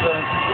Brooklyn.